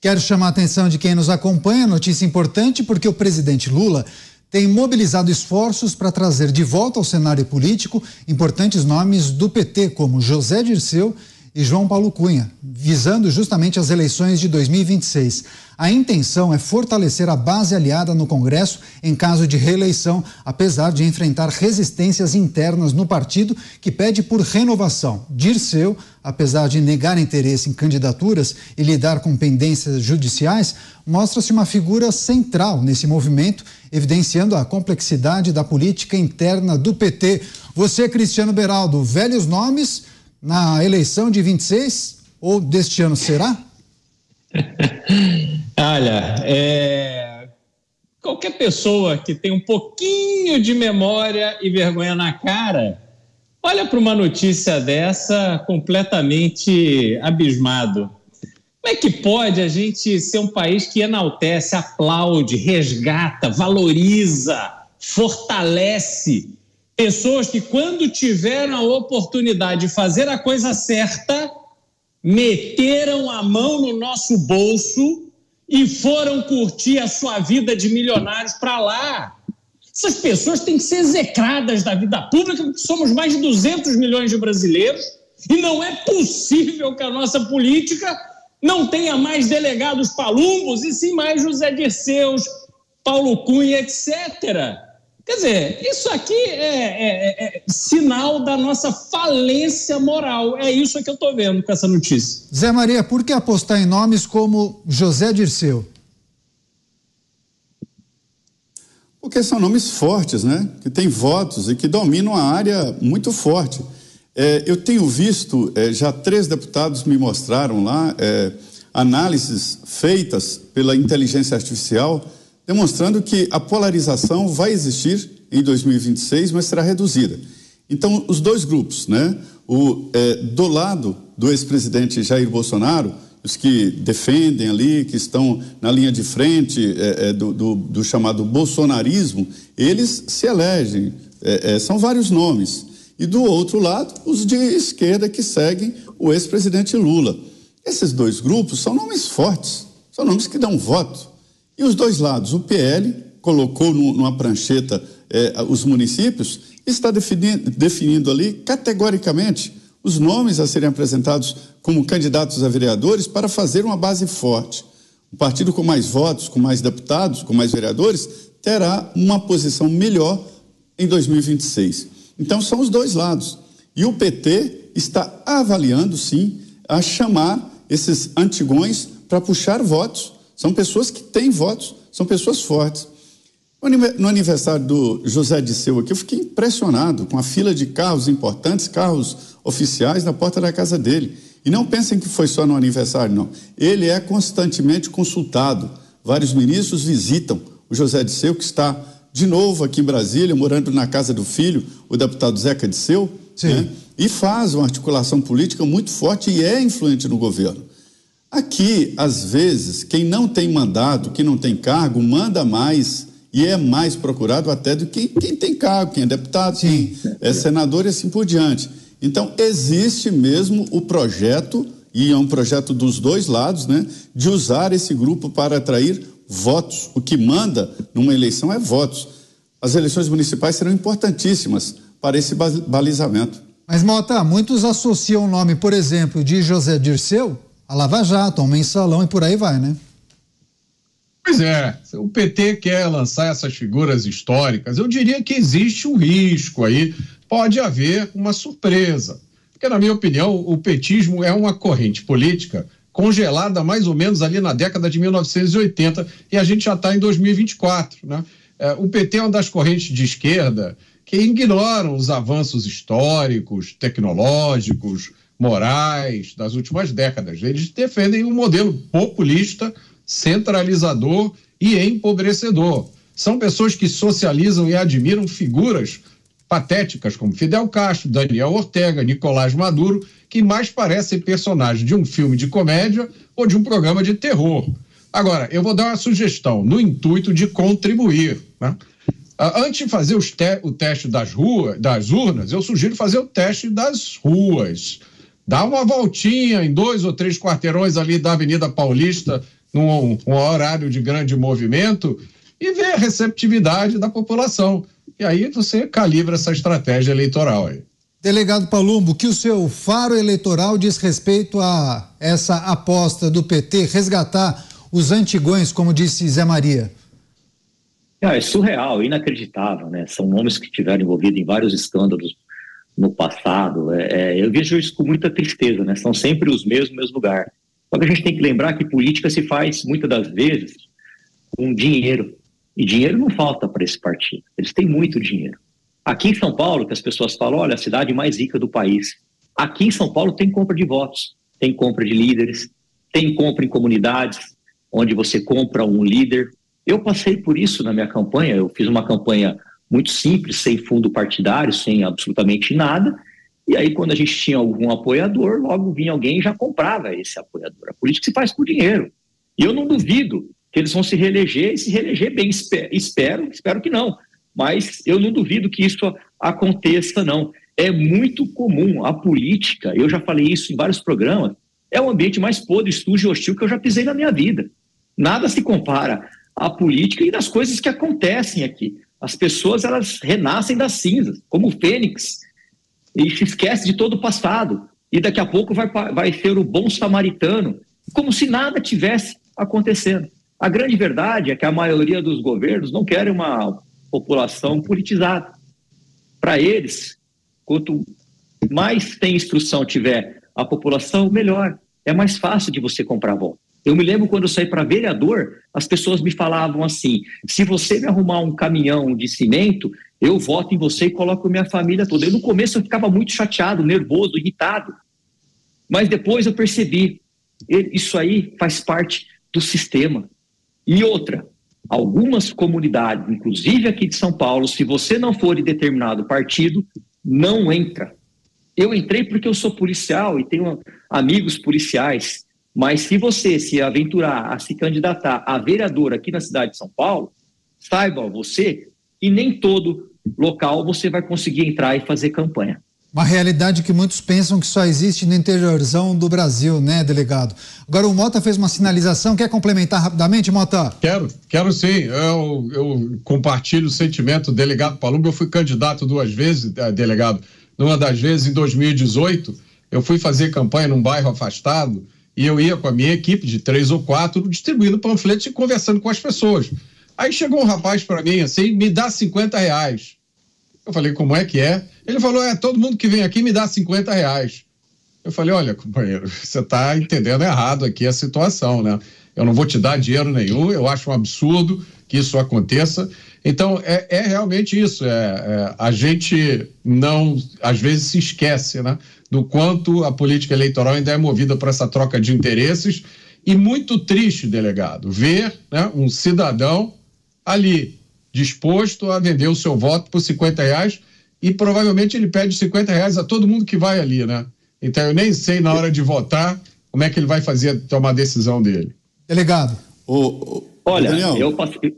Quero chamar a atenção de quem nos acompanha, notícia importante, porque o presidente Lula tem mobilizado esforços para trazer de volta ao cenário político importantes nomes do PT, como José Dirceu e João Paulo Cunha, visando justamente as eleições de 2026. A intenção é fortalecer a base aliada no Congresso em caso de reeleição, apesar de enfrentar resistências internas no partido que pede por renovação. Dirceu, apesar de negar interesse em candidaturas e lidar com pendências judiciais, mostra-se uma figura central nesse movimento, evidenciando a complexidade da política interna do PT. Você, Cristiano Beraldo, velhos nomes na eleição de 26 ou deste ano será? Olha, é... qualquer pessoa que tem um pouquinho de memória e vergonha na cara, olha para uma notícia dessa completamente abismado. Como é que pode a gente ser um país que enaltece, aplaude, resgata, valoriza, fortalece Pessoas que, quando tiveram a oportunidade de fazer a coisa certa, meteram a mão no nosso bolso e foram curtir a sua vida de milionários para lá. Essas pessoas têm que ser execradas da vida pública, porque somos mais de 200 milhões de brasileiros e não é possível que a nossa política não tenha mais delegados palumbos e sim mais José Dirceus, Paulo Cunha, etc. Quer dizer, isso aqui é, é, é, sinal da nossa falência moral. É isso que eu estou vendo com essa notícia. Zé Maria, por que apostar em nomes como José Dirceu? Porque são nomes fortes, né? Que têm votos e que dominam a área muito forte. É, eu tenho visto, é, já três deputados me mostraram lá, é, análises feitas pela inteligência artificial demonstrando que a polarização vai existir em 2026, mas será reduzida. Então, os dois grupos, né? O, é, do lado do ex-presidente Jair Bolsonaro, os que defendem ali, que estão na linha de frente é, é, do, do, do, chamado bolsonarismo, eles se elegem, é, é, são vários nomes. E do outro lado, os de esquerda que seguem o ex-presidente Lula. Esses dois grupos são nomes fortes, são nomes que dão voto. E os dois lados, o PL colocou numa prancheta eh, os municípios, está definindo, definindo ali categoricamente os nomes a serem apresentados como candidatos a vereadores para fazer uma base forte. O partido com mais votos, com mais deputados, com mais vereadores, terá uma posição melhor em 2026. Então são os dois lados. E o PT está avaliando, sim, a chamar esses antigões para puxar votos são pessoas que têm votos, são pessoas fortes. No aniversário do José Disseu aqui, eu fiquei impressionado com a fila de carros importantes, carros oficiais na porta da casa dele. E não pensem que foi só no aniversário, não. Ele é constantemente consultado. Vários ministros visitam o José Disseu, que está de novo aqui em Brasília, morando na casa do filho, o deputado Zeca Disseu, né? e faz uma articulação política muito forte e é influente no governo. Aqui, às vezes, quem não tem mandado, quem não tem cargo, manda mais e é mais procurado até do que quem tem cargo, quem é deputado, Sim. quem é senador e assim por diante. Então, existe mesmo o projeto, e é um projeto dos dois lados, né, de usar esse grupo para atrair votos. O que manda numa eleição é votos. As eleições municipais serão importantíssimas para esse balizamento. Mas, Mota, muitos associam o nome, por exemplo, de José Dirceu a Lava Jato, ao mensalão e por aí vai, né? Pois é, o PT quer lançar essas figuras históricas. Eu diria que existe um risco aí, pode haver uma surpresa. Porque, na minha opinião, o petismo é uma corrente política congelada mais ou menos ali na década de 1980 e a gente já está em 2024. Né? É, o PT é uma das correntes de esquerda que ignoram os avanços históricos, tecnológicos, morais das últimas décadas. Eles defendem um modelo populista, centralizador e empobrecedor. São pessoas que socializam e admiram figuras patéticas como Fidel Castro, Daniel Ortega, Nicolás Maduro, que mais parecem personagens de um filme de comédia ou de um programa de terror. Agora, eu vou dar uma sugestão, no intuito de contribuir. Né? Antes de fazer te o teste das ruas, das urnas, eu sugiro fazer o teste das ruas. Dá uma voltinha em dois ou três quarteirões ali da Avenida Paulista, num, num horário de grande movimento e ver a receptividade da população. E aí você calibra essa estratégia eleitoral aí. Delegado Palumbo, que o seu faro eleitoral diz respeito a essa aposta do PT resgatar os antigões, como disse Zé Maria? É, é surreal, inacreditável, né? São homens que tiveram envolvidos em vários escândalos no passado. É, é, eu vejo isso com muita tristeza, né? São sempre os mesmos no mesmo lugar. Só que a gente tem que lembrar que política se faz muitas das vezes com dinheiro. E dinheiro não falta para esse partido. Eles têm muito dinheiro. Aqui em São Paulo, que as pessoas falam, olha, a cidade mais rica do país. Aqui em São Paulo tem compra de votos, tem compra de líderes, tem compra em comunidades, onde você compra um líder. Eu passei por isso na minha campanha, eu fiz uma campanha muito simples, sem fundo partidário, sem absolutamente nada. E aí, quando a gente tinha algum apoiador, logo vinha alguém e já comprava esse apoiador. A política se faz por dinheiro. E eu não duvido que eles vão se reeleger e se reeleger bem. Espero, espero que não. Mas eu não duvido que isso aconteça, não. É muito comum a política, eu já falei isso em vários programas, é o ambiente mais podre, sujo e hostil que eu já pisei na minha vida. Nada se compara à política e das coisas que acontecem aqui. As pessoas elas renascem das cinzas, como o fênix, e se esquece de todo o passado. E daqui a pouco vai, vai ser o bom samaritano, como se nada tivesse acontecendo. A grande verdade é que a maioria dos governos não querem uma população politizada. Para eles, quanto mais tem instrução tiver a população, melhor. É mais fácil de você comprar voto. Eu me lembro quando eu saí para vereador, as pessoas me falavam assim: se você me arrumar um caminhão de cimento, eu voto em você e coloco minha família toda. No começo eu ficava muito chateado, nervoso, irritado. Mas depois eu percebi: isso aí faz parte do sistema. E outra, algumas comunidades, inclusive aqui de São Paulo, se você não for de determinado partido, não entra. Eu entrei porque eu sou policial e tenho amigos policiais. Mas se você se aventurar a se candidatar a vereador aqui na cidade de São Paulo, saiba você que nem todo local você vai conseguir entrar e fazer campanha. Uma realidade que muitos pensam que só existe no interiorzão do Brasil, né, delegado? Agora, o Mota fez uma sinalização. Quer complementar rapidamente, Mota? Quero, quero sim. Eu, eu compartilho o sentimento do delegado Palumbo. Eu fui candidato duas vezes, eh, delegado. Numa das vezes, em 2018, eu fui fazer campanha num bairro afastado e eu ia com a minha equipe de três ou quatro distribuindo panfletos e conversando com as pessoas. Aí chegou um rapaz para mim assim, me dá 50 reais. Eu falei, como é que é? Ele falou, é, todo mundo que vem aqui me dá 50 reais. Eu falei, olha, companheiro, você está entendendo errado aqui a situação, né? Eu não vou te dar dinheiro nenhum, eu acho um absurdo que isso aconteça. Então, é, é realmente isso. É, é, a gente não, às vezes, se esquece né, do quanto a política eleitoral ainda é movida por essa troca de interesses. E muito triste, delegado, ver né, um cidadão ali disposto a vender o seu voto por 50 reais e provavelmente ele pede 50 reais a todo mundo que vai ali, né? Então eu nem sei na hora de votar como é que ele vai fazer tomar a decisão dele. Delegado. O, o, Olha, eu passei,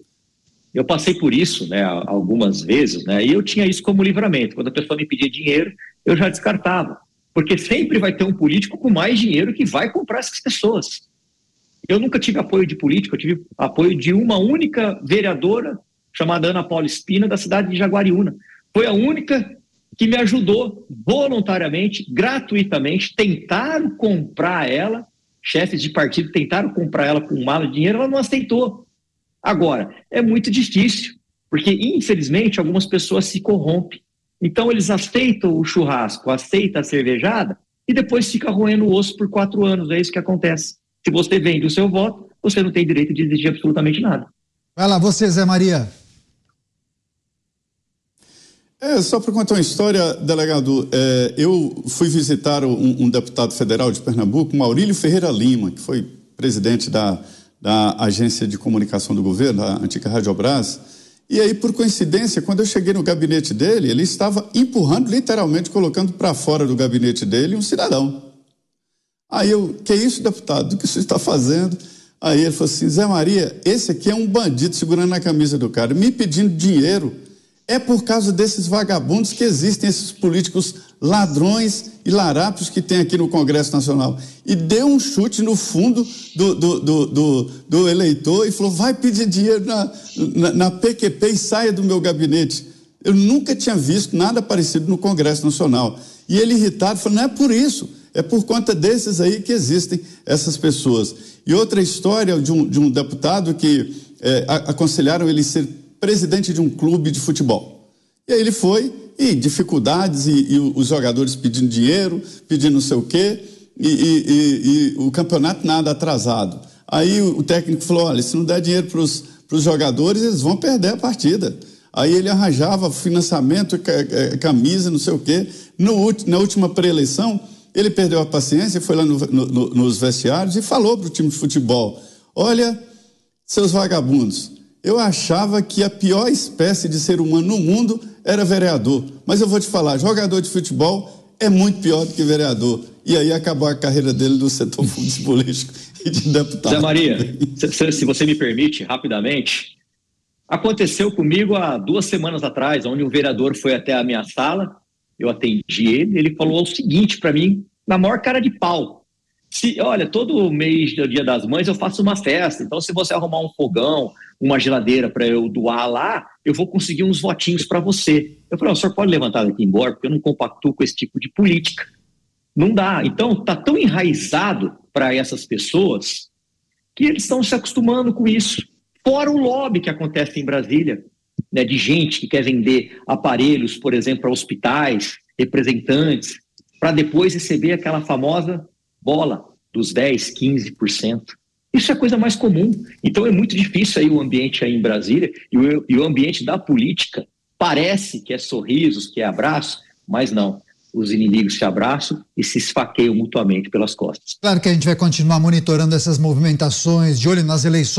eu passei por isso, né, algumas vezes, né, e eu tinha isso como livramento. Quando a pessoa me pedia dinheiro, eu já descartava, porque sempre vai ter um político com mais dinheiro que vai comprar essas pessoas. Eu nunca tive apoio de político, eu tive apoio de uma única vereadora chamada Ana Paula Espina, da cidade de Jaguariúna. Foi a única que me ajudou voluntariamente, gratuitamente, tentaram comprar ela, chefes de partido tentaram comprar ela com mala de dinheiro, ela não aceitou. Agora, é muito difícil, porque infelizmente algumas pessoas se corrompem. Então eles aceitam o churrasco, aceitam a cervejada e depois fica roendo o osso por quatro anos. É isso que acontece. Se você vende o seu voto, você não tem direito de exigir absolutamente nada. Vai lá, você, Zé Maria. É, só para contar uma história, delegado, é, eu fui visitar um, um, deputado federal de Pernambuco, Maurílio Ferreira Lima, que foi presidente da, da agência de comunicação do governo, a antiga Rádio Brás. E aí, por coincidência, quando eu cheguei no gabinete dele, ele estava empurrando, literalmente colocando para fora do gabinete dele um cidadão. Aí eu, que isso, deputado? O que você está fazendo? Aí ele falou assim: Zé Maria, esse aqui é um bandido segurando na camisa do cara, me pedindo dinheiro É por causa desses vagabundos que existem esses políticos ladrões e larápios que tem aqui no Congresso Nacional. E deu um chute no fundo do, do, do, do, do eleitor e falou: vai pedir dinheiro na, na, na PQP e saia do meu gabinete. Eu nunca tinha visto nada parecido no Congresso Nacional. E ele irritado falou: não é por isso, é por conta desses aí que existem essas pessoas. E outra história de um, de um deputado que é, aconselharam ele ser presidente de um clube de futebol. E aí ele foi, e dificuldades, e, e os jogadores pedindo dinheiro, pedindo não sei o quê, e, e, e o campeonato nada atrasado. Aí o, o técnico falou: olha, se não der dinheiro para os jogadores, eles vão perder a partida. Aí ele arranjava financiamento, camisa, não sei o quê. No, na última pré-eleição, ele perdeu a paciência, foi lá no, no, nos vestiários e falou para o time de futebol: Olha, seus vagabundos, eu achava que a pior espécie de ser humano no mundo era vereador. Mas eu vou te falar, jogador de futebol é muito pior do que vereador. E aí acabou a carreira dele no setor futebolístico e de deputado. Zé Maria, se, se você me permite, rapidamente, aconteceu comigo há duas semanas atrás, onde um vereador foi até a minha sala, eu atendi ele, ele falou o seguinte para mim, na maior cara de pau. Se, olha, todo mês do Dia das Mães eu faço uma festa, então se você arrumar um fogão, uma geladeira para eu doar lá, eu vou conseguir uns votinhos para você. Eu falei, o senhor pode levantar daqui embora, porque eu não compactuo com esse tipo de política. Não dá. Então, está tão enraizado para essas pessoas que eles estão se acostumando com isso. Fora o lobby que acontece em Brasília, né, de gente que quer vender aparelhos, por exemplo, para hospitais, representantes, para depois receber aquela famosa bola dos 10, 15%. Isso é a coisa mais comum. Então é muito difícil aí o ambiente aí em Brasília e o, e o ambiente da política parece que é sorrisos, que é abraço, mas não. Os inimigos se abraçam e se esfaqueiam mutuamente pelas costas. Claro que a gente vai continuar monitorando essas movimentações, de olho nas eleições.